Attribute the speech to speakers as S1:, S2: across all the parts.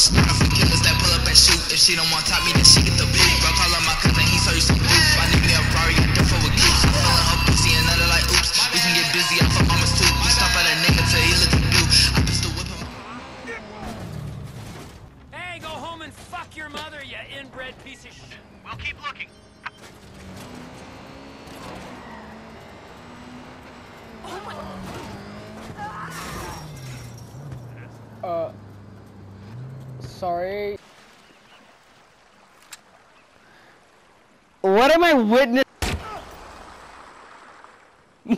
S1: Got some killers that pull up and shoot. If she don't want top me, then she get the boot. Bro, call up my cousin, he saw you some proof. I need me a Rari, I do for with goose. I'm feeling her pussy and nothing like oops. We can get busy, I fuck mamas too. We stop at a nigga till he looking blue. I pistol whip him.
S2: Hey, go home and fuck your mother, you inbred piece of shit.
S3: We'll keep looking.
S4: Uh, sorry. What am I witness?
S5: No,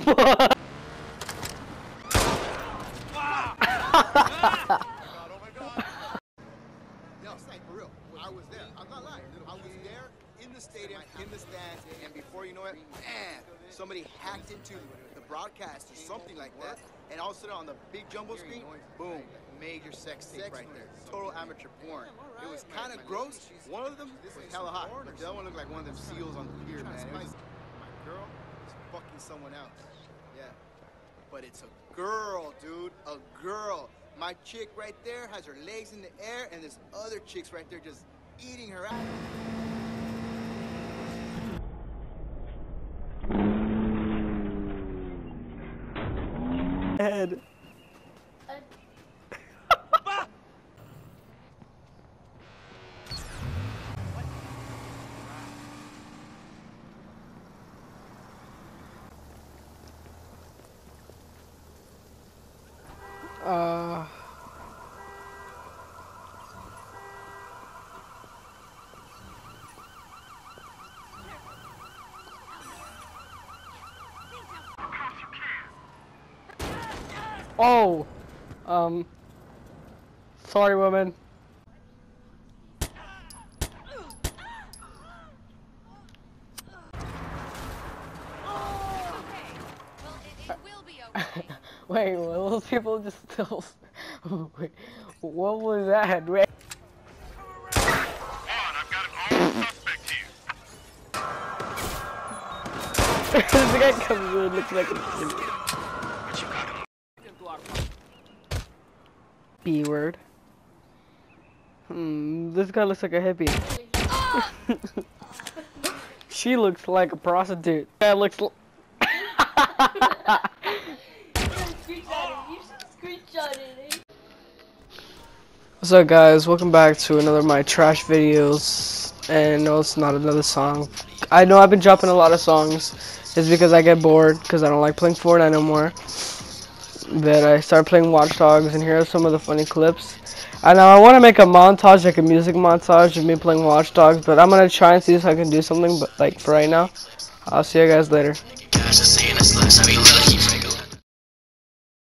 S5: Snake, for real. I was there. I'm not lying. I was there in the stadium, in the stands, and before you know it, man, somebody hacked into the broadcast or something like that, and all of a sudden on the big jumbo screen, boom, major sex tape right there. Total amateur porn. It was kind of gross. One of them was hella hot, but the other one looked like one of them seals on the pier, man. It was, my girl is fucking someone else. Yeah. But it's a girl, dude. A girl. My chick right there has her legs in the air, and this other chick's right there just eating her out.
S4: Head. Uh. Oh, um, sorry, woman. Wait, well, those people just still. Wait, what was that? Wait.
S3: Hold on, I've got an armed suspect here.
S4: the guy comes in, looks like a B word. Hmm, this guy looks like a hippie. she looks like a prostitute. That looks. What's up, guys? Welcome back to another of my trash videos. And no, it's not another song. I know I've been dropping a lot of songs. It's because I get bored because I don't like playing Fortnite no more. But I started playing Watch Dogs, and here are some of the funny clips. And now I want to make a montage, like a music montage of me playing Watch Dogs, but I'm gonna try and see if I can do something. But like for right now, I'll see you guys later.